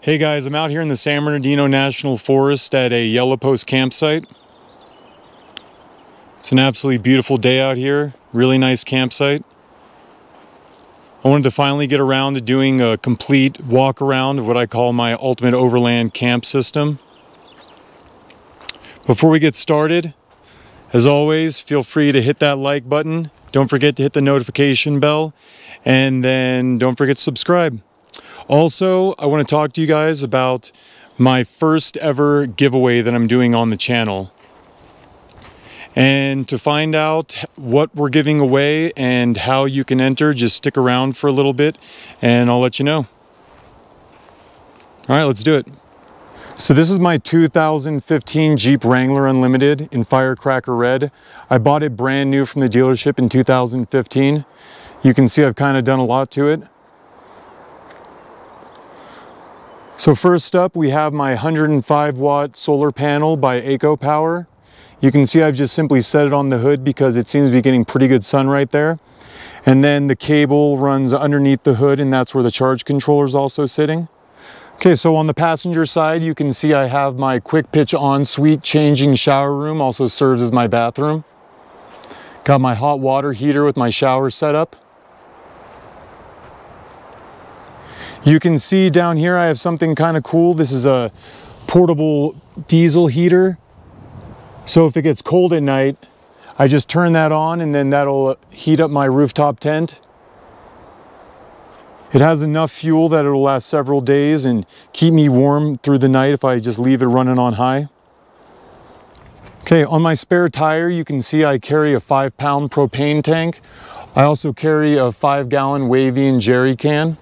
Hey guys, I'm out here in the San Bernardino National Forest at a Yellow Post campsite. It's an absolutely beautiful day out here, really nice campsite. I wanted to finally get around to doing a complete walk around of what I call my ultimate overland camp system. Before we get started, as always, feel free to hit that like button. Don't forget to hit the notification bell and then don't forget to subscribe. Also, I want to talk to you guys about my first ever giveaway that I'm doing on the channel. And to find out what we're giving away and how you can enter, just stick around for a little bit and I'll let you know. All right, let's do it. So this is my 2015 Jeep Wrangler Unlimited in Firecracker Red. I bought it brand new from the dealership in 2015. You can see I've kind of done a lot to it. So first up, we have my 105 watt solar panel by AcoPower. You can see I've just simply set it on the hood because it seems to be getting pretty good sun right there. And then the cable runs underneath the hood and that's where the charge controller is also sitting. Okay, so on the passenger side, you can see I have my Quickpitch ensuite changing shower room, also serves as my bathroom. Got my hot water heater with my shower set up. You can see down here I have something kind of cool. This is a portable diesel heater. So if it gets cold at night, I just turn that on and then that'll heat up my rooftop tent. It has enough fuel that it'll last several days and keep me warm through the night if I just leave it running on high. Okay, on my spare tire, you can see I carry a five pound propane tank. I also carry a five gallon Wavian jerry can.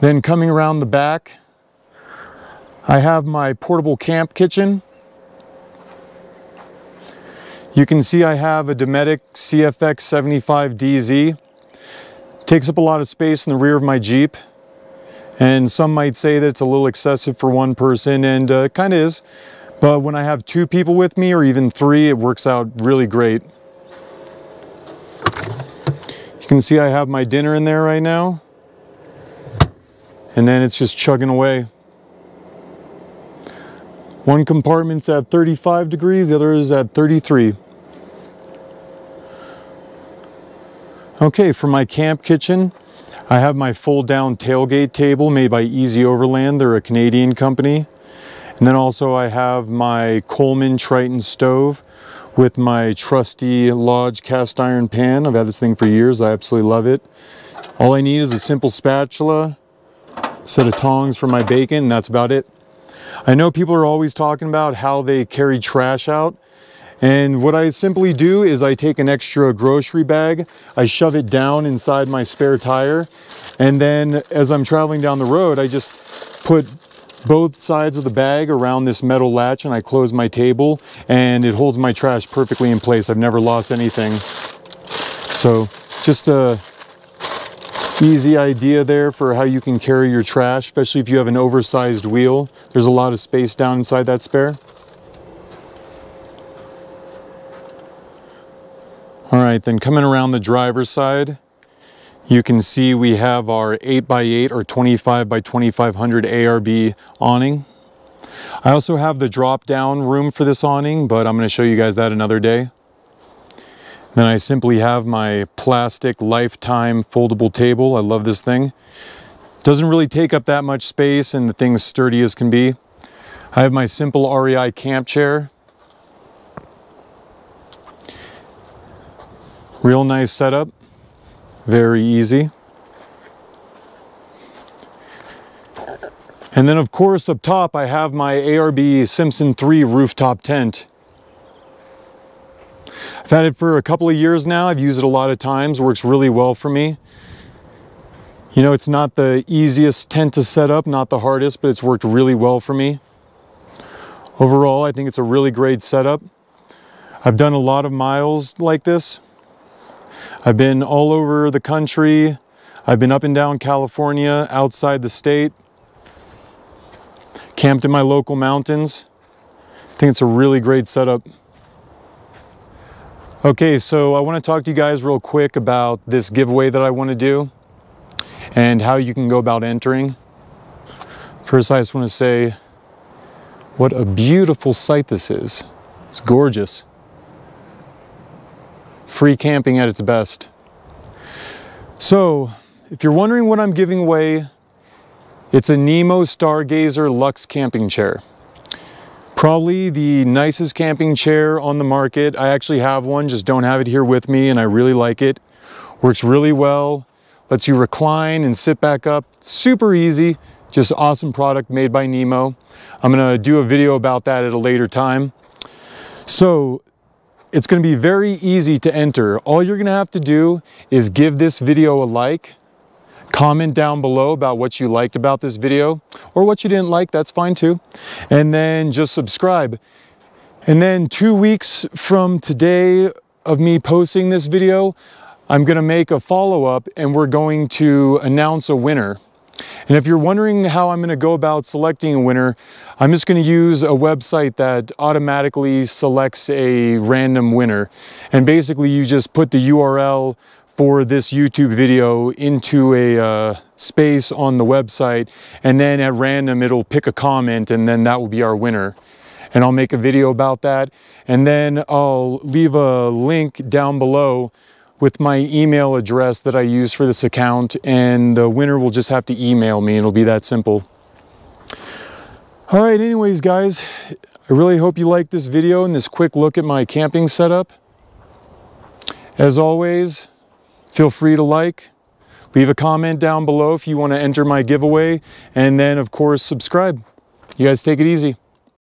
Then coming around the back, I have my portable camp kitchen. You can see I have a Dometic CFX 75DZ. Takes up a lot of space in the rear of my Jeep. And some might say that it's a little excessive for one person, and uh, it kind of is. But when I have two people with me, or even three, it works out really great. You can see I have my dinner in there right now and then it's just chugging away. One compartment's at 35 degrees, the other is at 33. Okay, for my camp kitchen, I have my fold down tailgate table made by EZOverland. They're a Canadian company. And then also I have my Coleman Triton stove with my trusty Lodge cast iron pan. I've had this thing for years. I absolutely love it. All I need is a simple spatula, set of tongs for my bacon, that's about it. I know people are always talking about how they carry trash out. And what I simply do is I take an extra grocery bag, I shove it down inside my spare tire, and then as I'm traveling down the road, I just put both sides of the bag around this metal latch and I close my table and it holds my trash perfectly in place. I've never lost anything. So just a easy idea there for how you can carry your trash, especially if you have an oversized wheel. There's a lot of space down inside that spare. All right, then coming around the driver's side, you can see we have our 8x8 or 25 by 2500 ARB awning. I also have the drop down room for this awning, but I'm gonna show you guys that another day. Then I simply have my plastic lifetime foldable table. I love this thing. Doesn't really take up that much space and the thing's sturdy as can be. I have my simple REI camp chair. Real nice setup, very easy. And then of course up top I have my ARB Simpson 3 rooftop tent. I've had it for a couple of years now. I've used it a lot of times, works really well for me. You know, it's not the easiest tent to set up, not the hardest, but it's worked really well for me. Overall, I think it's a really great setup. I've done a lot of miles like this. I've been all over the country. I've been up and down California, outside the state, camped in my local mountains. I think it's a really great setup. Okay, so I want to talk to you guys real quick about this giveaway that I want to do and how you can go about entering. First, I just want to say what a beautiful sight this is. It's gorgeous. Free camping at its best. So, if you're wondering what I'm giving away, it's a Nemo Stargazer Lux camping chair. Probably the nicest camping chair on the market. I actually have one, just don't have it here with me and I really like it. Works really well, lets you recline and sit back up. Super easy, just awesome product made by Nemo. I'm gonna do a video about that at a later time. So it's gonna be very easy to enter. All you're gonna have to do is give this video a like, comment down below about what you liked about this video or what you didn't like, that's fine too. And then just subscribe. And then two weeks from today of me posting this video, I'm gonna make a follow-up and we're going to announce a winner. And if you're wondering how I'm gonna go about selecting a winner, I'm just gonna use a website that automatically selects a random winner. And basically you just put the URL for this YouTube video into a uh, space on the website and then at random it'll pick a comment and then that will be our winner and I'll make a video about that and then I'll leave a link down below with my email address that I use for this account and the winner will just have to email me it'll be that simple. All right, anyways guys, I really hope you liked this video and this quick look at my camping setup. As always, Feel free to like, leave a comment down below if you want to enter my giveaway, and then of course subscribe. You guys take it easy.